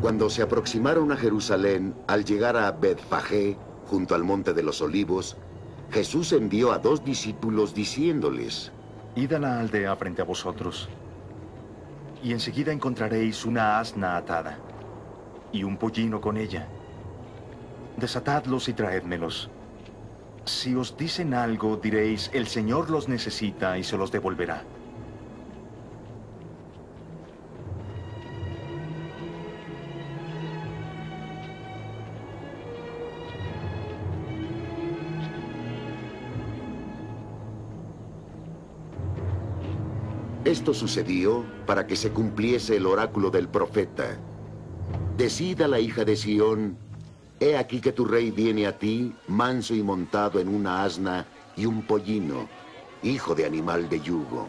Cuando se aproximaron a Jerusalén, al llegar a Betfagé, junto al monte de los olivos, Jesús envió a dos discípulos diciéndoles, Id a la aldea frente a vosotros, y enseguida encontraréis una asna atada, y un pollino con ella. Desatadlos y traédmelos. Si os dicen algo, diréis, el Señor los necesita y se los devolverá. Esto sucedió para que se cumpliese el oráculo del profeta. Decida la hija de Sión, he aquí que tu rey viene a ti, manso y montado en una asna y un pollino, hijo de animal de yugo.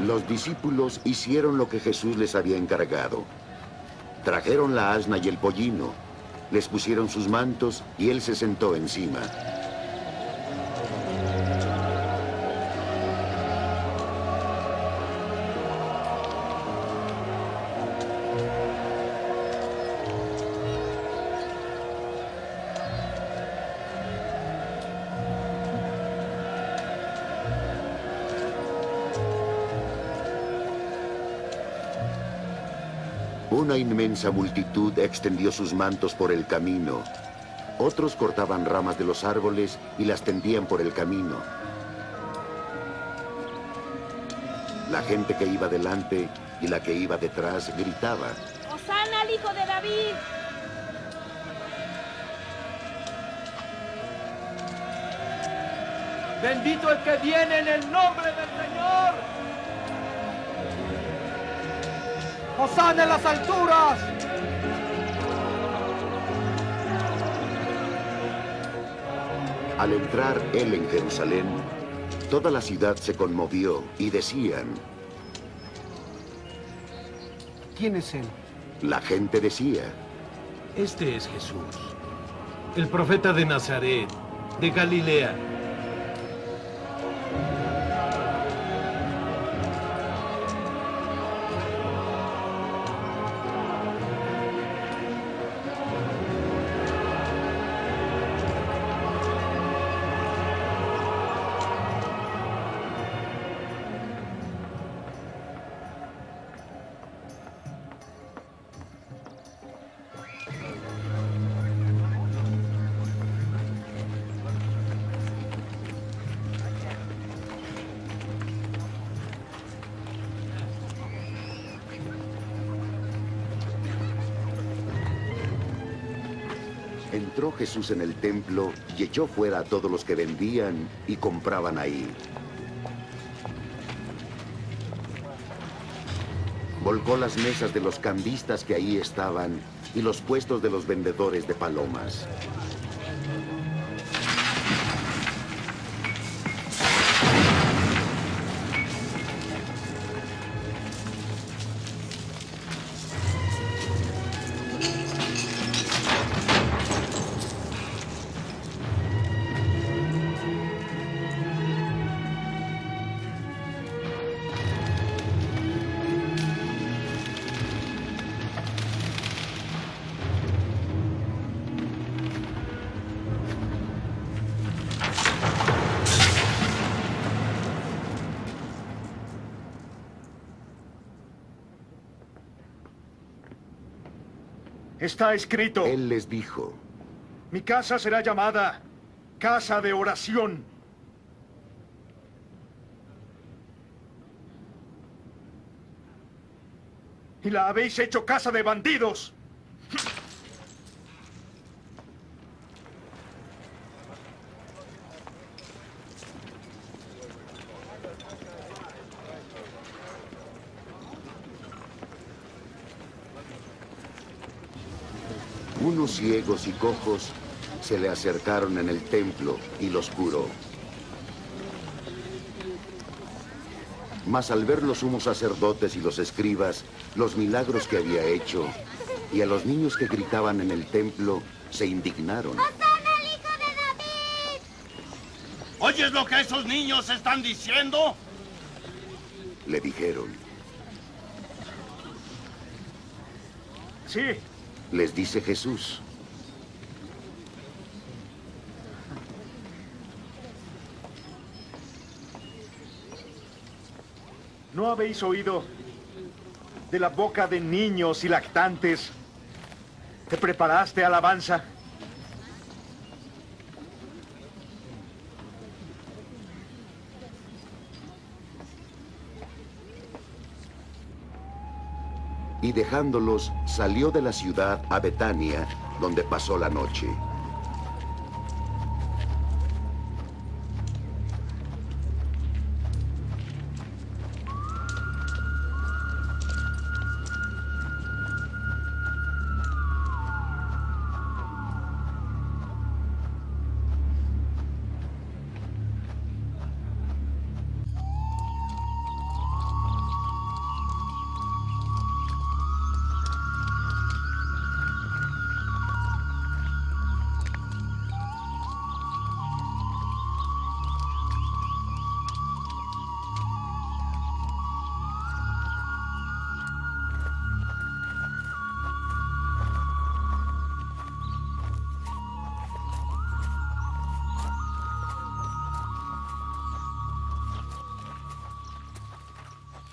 Los discípulos hicieron lo que Jesús les había encargado. Trajeron la asna y el pollino, les pusieron sus mantos y él se sentó encima. Una inmensa multitud extendió sus mantos por el camino. Otros cortaban ramas de los árboles y las tendían por el camino. La gente que iba delante y la que iba detrás gritaba. ¡Osana al hijo de David! Bendito el que viene en el nombre del Señor. ¡Osana en las alturas! Al entrar él en Jerusalén, toda la ciudad se conmovió y decían, ¿Quién es él? la gente decía, Este es Jesús, el profeta de Nazaret, de Galilea. Entró Jesús en el templo y echó fuera a todos los que vendían y compraban ahí. Volcó las mesas de los cambistas que ahí estaban y los puestos de los vendedores de palomas. Está escrito, Él les dijo, mi casa será llamada casa de oración. Y la habéis hecho casa de bandidos. Ciegos y cojos se le acercaron en el templo y los curó. Mas al ver los sumos sacerdotes y los escribas los milagros que había hecho, y a los niños que gritaban en el templo, se indignaron. ¡Osana al hijo de David! ¿Oyes lo que esos niños están diciendo? Le dijeron. Sí, Les dice Jesús. ¿no habéis oído de la boca de niños y lactantes? ¿Te preparaste alabanza? Y dejándolos, salió de la ciudad a Betania, donde pasó la noche.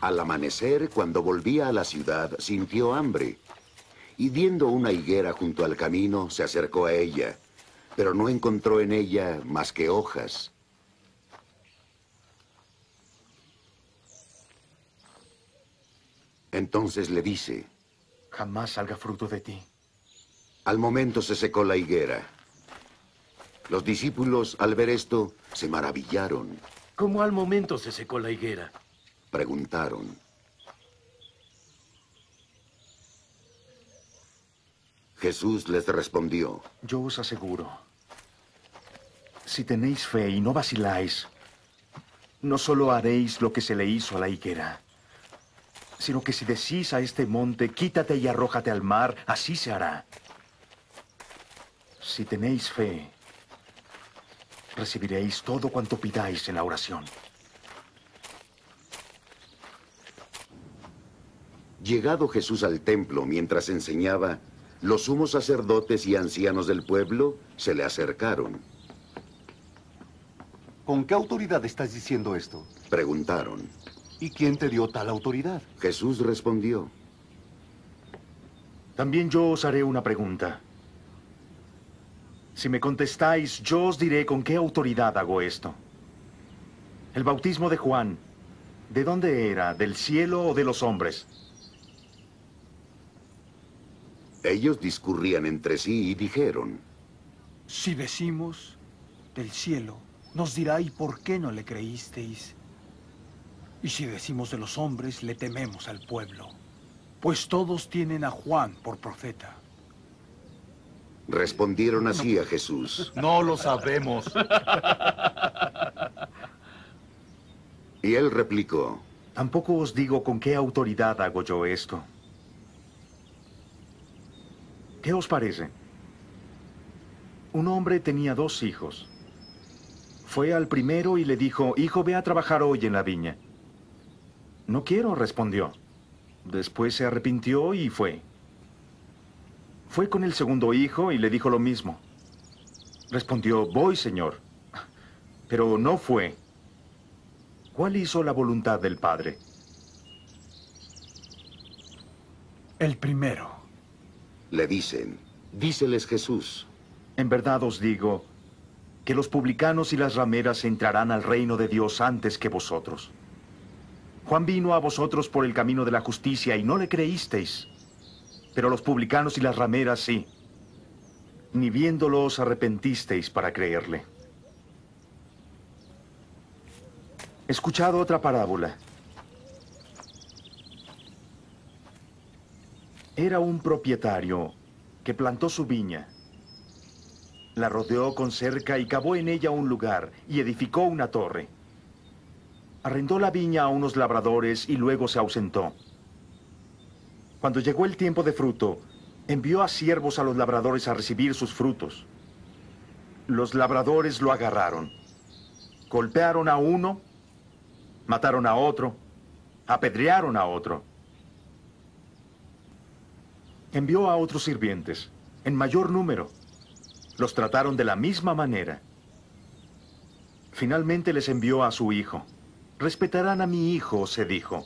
Al amanecer, cuando volvía a la ciudad, sintió hambre. Y viendo una higuera junto al camino, se acercó a ella, pero no encontró en ella más que hojas. Entonces le dice, Jamás salga fruto de ti. al momento se secó la higuera. Los discípulos, al ver esto, se maravillaron. ¿Cómo al momento se secó la higuera? Preguntaron. Jesús les respondió, Yo os aseguro, si tenéis fe y no vaciláis, no solo haréis lo que se le hizo a la higuera, sino que si decís a este monte, quítate y arrójate al mar, así se hará. Si tenéis fe, recibiréis todo cuanto pidáis en la oración. Llegado Jesús al templo mientras enseñaba, los sumos sacerdotes y ancianos del pueblo se le acercaron. ¿Con qué autoridad estás diciendo esto? Preguntaron. ¿Y quién te dio tal autoridad? Jesús respondió, También yo os haré una pregunta. Si me contestáis, yo os diré con qué autoridad hago esto. El bautismo de Juan, ¿de dónde era? ¿Del cielo o de los hombres? Ellos discurrían entre sí y dijeron, Si decimos del cielo, nos dirá y por qué no le creísteis. Y si decimos de los hombres, le tememos al pueblo, pues todos tienen a Juan por profeta. respondieron así a Jesús. No lo sabemos. Y él replicó, Tampoco os digo con qué autoridad hago yo esto. ¿Qué os parece? Un hombre tenía dos hijos. Fue al primero y le dijo, Hijo, ve a trabajar hoy en la viña. No quiero, respondió. Después se arrepintió y fue. Fue con el segundo hijo y le dijo lo mismo. Respondió, Voy, señor. Pero no fue. ¿Cuál hizo la voluntad del Padre? El primero. Le dicen, díceles Jesús, En verdad os digo que los publicanos y las rameras entrarán al reino de Dios antes que vosotros. Juan vino a vosotros por el camino de la justicia y no le creísteis, pero los publicanos y las rameras sí. Ni viéndolo os arrepentisteis para creerle. Escuchad otra parábola. Era un propietario que plantó su viña. La rodeó con cerca y cavó en ella un lugar y edificó una torre. Arrendó la viña a unos labradores y luego se ausentó. Cuando llegó el tiempo de fruto, envió a siervos a los labradores a recibir sus frutos. Los labradores lo agarraron, Golpearon a uno, mataron a otro, apedrearon a otro. Envió a otros sirvientes, en mayor número. Los trataron de la misma manera. Finalmente les envió a su hijo. Respetarán a mi hijo, se dijo.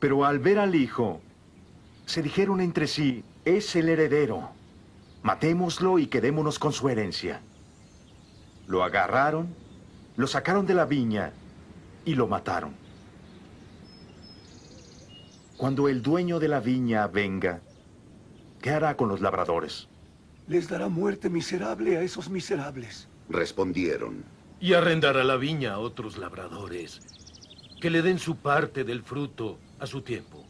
Pero al ver al hijo, se dijeron entre sí, es el heredero. Matémoslo y quedémonos con su herencia. Lo agarraron, lo sacaron de la viña y lo mataron. Cuando el dueño de la viña venga, ¿qué hará con los labradores? Les dará muerte miserable a esos miserables. Respondieron. Y arrendará la viña a otros labradores, que le den su parte del fruto a su tiempo.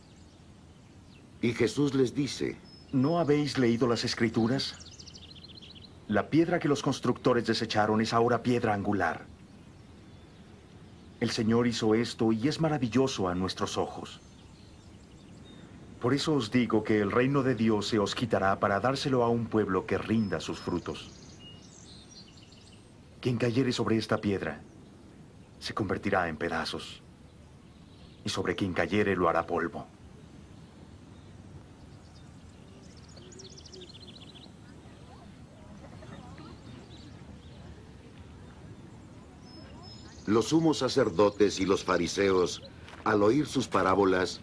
Y Jesús les dice, ¿No habéis leído las escrituras? La piedra que los constructores desecharon es ahora piedra angular. El Señor hizo esto y es maravilloso a nuestros ojos. Por eso os digo que el reino de Dios se os quitará para dárselo a un pueblo que rinda sus frutos. Quien cayere sobre esta piedra se convertirá en pedazos, y sobre quien cayere lo hará polvo. Los sumos sacerdotes y los fariseos, al oír sus parábolas,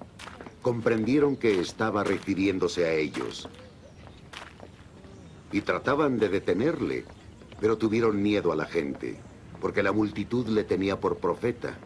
comprendieron que estaba refiriéndose a ellos. Y trataban de detenerle, pero tuvieron miedo a la gente, porque la multitud le tenía por profeta.